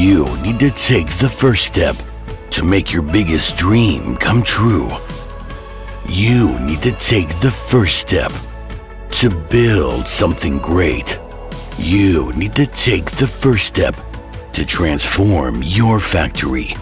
You need to take the first step to make your biggest dream come true. You need to take the first step to build something great. You need to take the first step to transform your factory